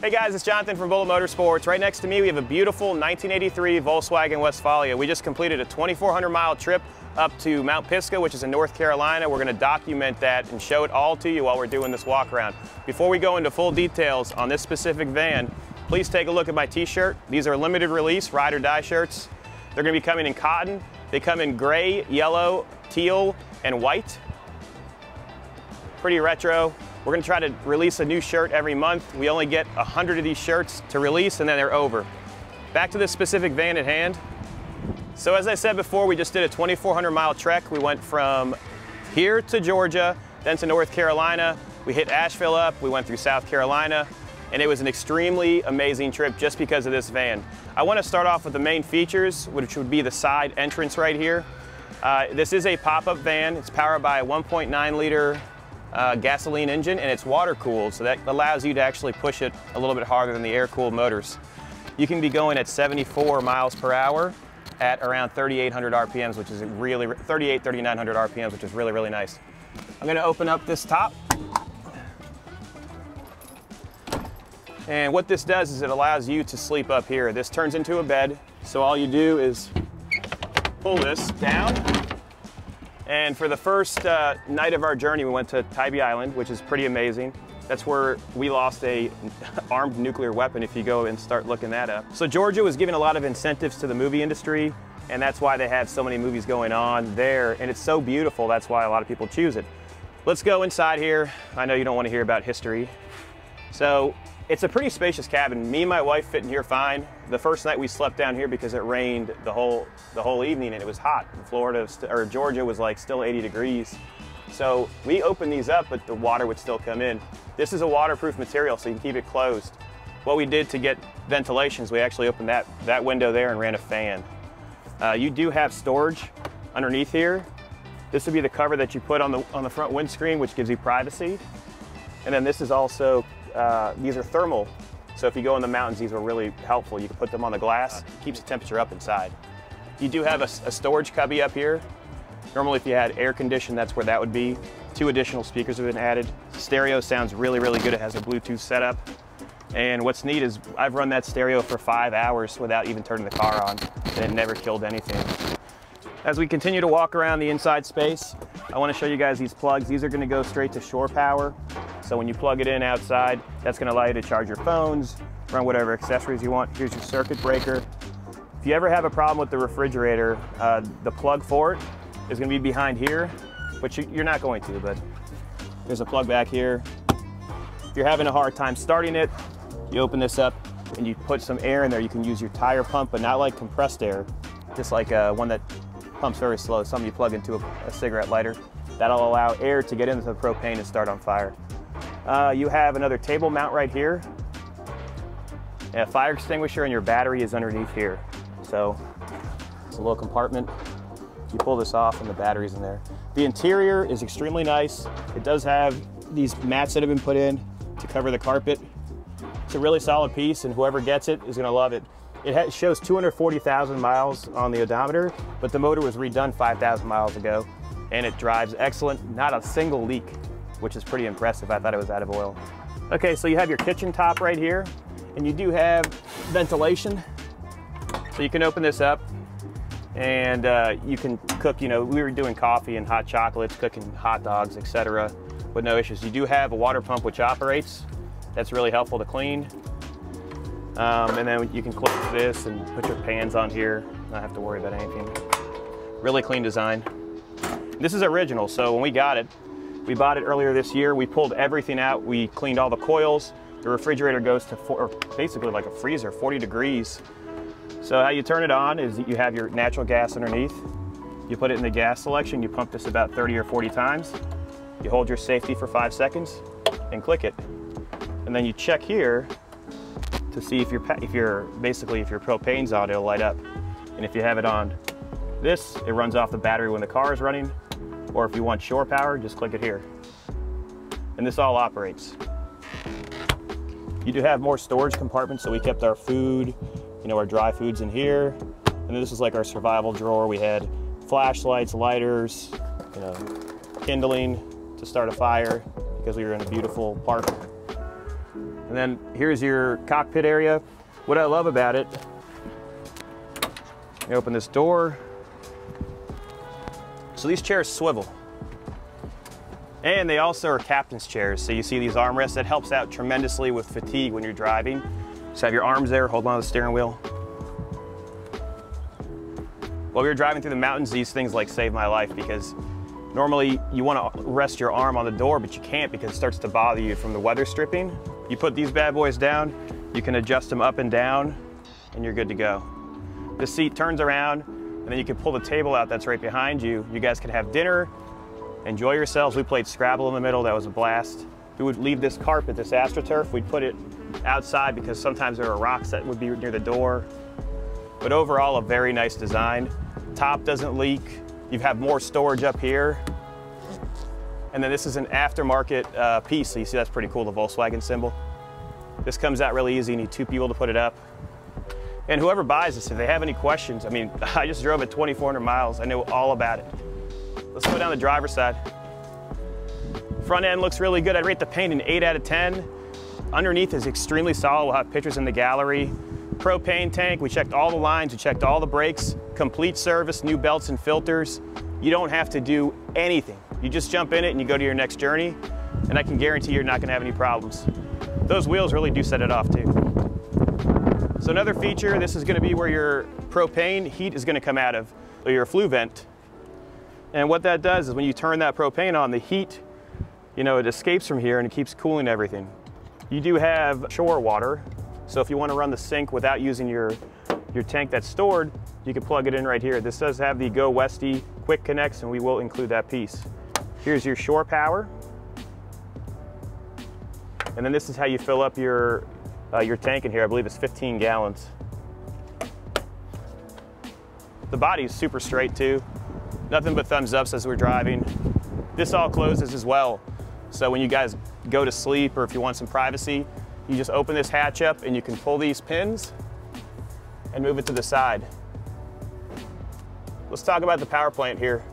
Hey guys, it's Jonathan from Bullet Motorsports. Right next to me, we have a beautiful 1983 Volkswagen Westfalia. We just completed a 2,400 mile trip up to Mount Pisgah, which is in North Carolina. We're gonna document that and show it all to you while we're doing this walk around. Before we go into full details on this specific van, please take a look at my t-shirt. These are limited release ride or die shirts. They're gonna be coming in cotton. They come in gray, yellow, teal, and white. Pretty retro. We're gonna try to release a new shirt every month. We only get 100 of these shirts to release and then they're over. Back to this specific van at hand. So as I said before, we just did a 2,400 mile trek. We went from here to Georgia, then to North Carolina. We hit Asheville up, we went through South Carolina, and it was an extremely amazing trip just because of this van. I wanna start off with the main features, which would be the side entrance right here. Uh, this is a pop-up van. It's powered by a 1.9 liter uh, gasoline engine and it's water cooled, so that allows you to actually push it a little bit harder than the air cooled motors. You can be going at 74 miles per hour at around 3,800 RPMs, which is really, 38, 3,900 RPMs, which is really, really nice. I'm gonna open up this top. And what this does is it allows you to sleep up here. This turns into a bed, so all you do is pull this down and for the first uh, night of our journey, we went to Tybee Island, which is pretty amazing. That's where we lost a armed nuclear weapon if you go and start looking that up. So Georgia was giving a lot of incentives to the movie industry, and that's why they have so many movies going on there. And it's so beautiful, that's why a lot of people choose it. Let's go inside here. I know you don't want to hear about history. So it's a pretty spacious cabin. Me and my wife fit in here fine. The first night we slept down here because it rained the whole the whole evening and it was hot. Florida or Georgia was like still 80 degrees. So we opened these up, but the water would still come in. This is a waterproof material, so you can keep it closed. What we did to get ventilation is we actually opened that, that window there and ran a fan. Uh, you do have storage underneath here. This would be the cover that you put on the, on the front windscreen, which gives you privacy. And then this is also uh, these are thermal, so if you go in the mountains, these are really helpful. You can put them on the glass, keeps the temperature up inside. You do have a, a storage cubby up here. Normally if you had air conditioning, that's where that would be. Two additional speakers have been added. Stereo sounds really, really good. It has a Bluetooth setup. And what's neat is I've run that stereo for five hours without even turning the car on, and it never killed anything. As we continue to walk around the inside space, I want to show you guys these plugs. These are going to go straight to shore power. So when you plug it in outside, that's gonna allow you to charge your phones, run whatever accessories you want. Here's your circuit breaker. If you ever have a problem with the refrigerator, uh, the plug for it is gonna be behind here, which you're not going to, but there's a plug back here. If you're having a hard time starting it, you open this up and you put some air in there. You can use your tire pump, but not like compressed air, just like uh, one that pumps very slow, something you plug into a, a cigarette lighter. That'll allow air to get into the propane and start on fire. Uh, you have another table mount right here. And a fire extinguisher and your battery is underneath here. So it's a little compartment. You pull this off and the battery's in there. The interior is extremely nice. It does have these mats that have been put in to cover the carpet. It's a really solid piece and whoever gets it is gonna love it. It shows 240,000 miles on the odometer, but the motor was redone 5,000 miles ago and it drives excellent, not a single leak which is pretty impressive. I thought it was out of oil. Okay, so you have your kitchen top right here, and you do have ventilation. So you can open this up and uh, you can cook, you know, we were doing coffee and hot chocolates, cooking hot dogs, etc. with no issues. You do have a water pump which operates. That's really helpful to clean. Um, and then you can close this and put your pans on here. Not have to worry about anything. Really clean design. This is original, so when we got it, we bought it earlier this year. We pulled everything out. We cleaned all the coils. The refrigerator goes to four, basically like a freezer, 40 degrees. So how you turn it on is you have your natural gas underneath. You put it in the gas selection. You pump this about 30 or 40 times. You hold your safety for five seconds and click it. And then you check here to see if your if you're basically if your propane's on, it'll light up. And if you have it on this, it runs off the battery when the car is running or if you want shore power, just click it here. And this all operates. You do have more storage compartments, so we kept our food, you know, our dry foods in here. And this is like our survival drawer. We had flashlights, lighters, you know, kindling to start a fire because we were in a beautiful park. And then here's your cockpit area. What I love about it, you open this door. So these chairs swivel. And they also are captain's chairs. So you see these armrests, that helps out tremendously with fatigue when you're driving. Just have your arms there, hold on to the steering wheel. While we were driving through the mountains, these things like saved my life because normally you want to rest your arm on the door, but you can't because it starts to bother you from the weather stripping. You put these bad boys down, you can adjust them up and down, and you're good to go. The seat turns around, and then you can pull the table out that's right behind you. You guys can have dinner, enjoy yourselves. We played Scrabble in the middle, that was a blast. We would leave this carpet, this AstroTurf, we'd put it outside because sometimes there are rocks that would be near the door. But overall, a very nice design. Top doesn't leak. You have more storage up here. And then this is an aftermarket uh, piece, so you see that's pretty cool, the Volkswagen symbol. This comes out really easy, you need two people to put it up. And whoever buys this, if they have any questions, I mean, I just drove it 2,400 miles, I know all about it. Let's go down the driver's side. Front end looks really good. I'd rate the paint an 8 out of 10. Underneath is extremely solid. We'll have pictures in the gallery. Propane tank, we checked all the lines, we checked all the brakes, complete service, new belts and filters. You don't have to do anything. You just jump in it and you go to your next journey, and I can guarantee you're not gonna have any problems. Those wheels really do set it off too. So another feature, this is gonna be where your propane heat is gonna come out of, your flue vent. And what that does is when you turn that propane on, the heat, you know, it escapes from here and it keeps cooling everything. You do have shore water, so if you want to run the sink without using your, your tank that's stored, you can plug it in right here. This does have the Go Westy quick connects and we will include that piece. Here's your shore power. And then this is how you fill up your, uh, your tank in here. I believe it's 15 gallons. The body is super straight too. Nothing but thumbs ups as we're driving. This all closes as well. So when you guys go to sleep or if you want some privacy, you just open this hatch up and you can pull these pins and move it to the side. Let's talk about the power plant here.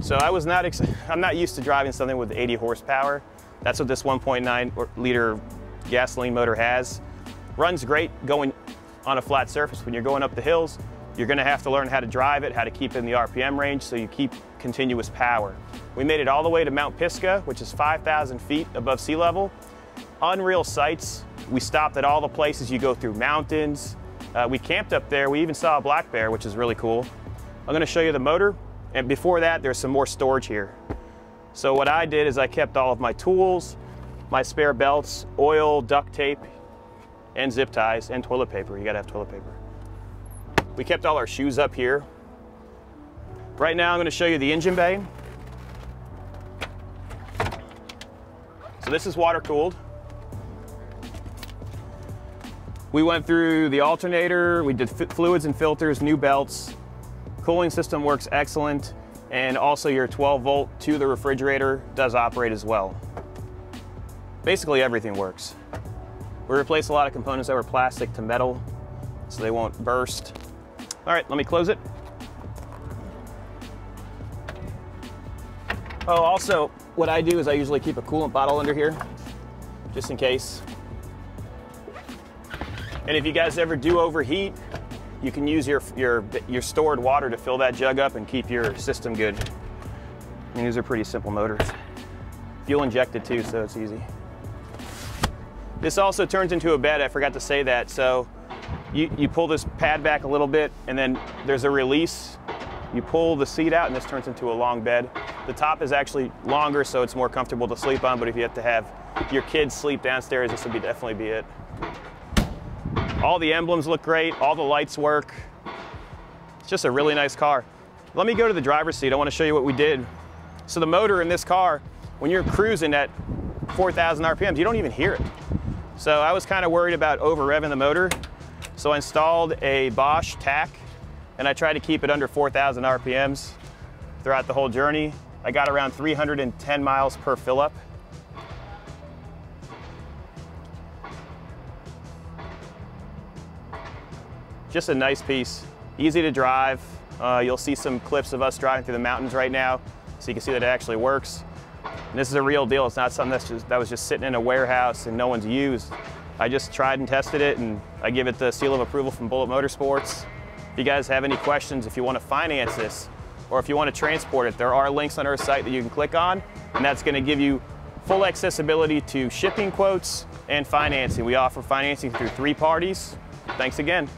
So I was not, I'm not used to driving something with 80 horsepower. That's what this 1.9 liter gasoline motor has. Runs great going on a flat surface. When you're going up the hills, you're gonna have to learn how to drive it, how to keep it in the RPM range so you keep continuous power. We made it all the way to Mount Pisgah, which is 5,000 feet above sea level. Unreal sights. We stopped at all the places you go through mountains. Uh, we camped up there. We even saw a black bear, which is really cool. I'm gonna show you the motor. And before that, there's some more storage here. So what I did is I kept all of my tools, my spare belts, oil, duct tape, and zip ties, and toilet paper. You gotta have toilet paper. We kept all our shoes up here. Right now I'm gonna show you the engine bay. So this is water cooled. We went through the alternator, we did fluids and filters, new belts. Cooling system works excellent, and also your 12 volt to the refrigerator does operate as well. Basically everything works. We replace a lot of components that were plastic to metal, so they won't burst. All right, let me close it. Oh, also, what I do is I usually keep a coolant bottle under here, just in case. And if you guys ever do overheat, you can use your, your, your stored water to fill that jug up and keep your system good. These are pretty simple motors. Fuel injected too, so it's easy. This also turns into a bed, I forgot to say that. So you, you pull this pad back a little bit and then there's a release. You pull the seat out and this turns into a long bed. The top is actually longer so it's more comfortable to sleep on, but if you have to have your kids sleep downstairs, this would be definitely be it. All the emblems look great, all the lights work. It's just a really nice car. Let me go to the driver's seat. I want to show you what we did. So the motor in this car, when you're cruising at 4,000 RPMs, you don't even hear it. So I was kind of worried about over revving the motor. So I installed a Bosch tach and I tried to keep it under 4,000 RPMs throughout the whole journey. I got around 310 miles per fill up. Just a nice piece, easy to drive. Uh, you'll see some clips of us driving through the mountains right now, so you can see that it actually works. And this is a real deal. It's not something that's just, that was just sitting in a warehouse and no one's used. I just tried and tested it and I give it the seal of approval from Bullet Motorsports. If you guys have any questions, if you want to finance this or if you want to transport it, there are links on our site that you can click on and that's going to give you full accessibility to shipping quotes and financing. We offer financing through three parties. Thanks again.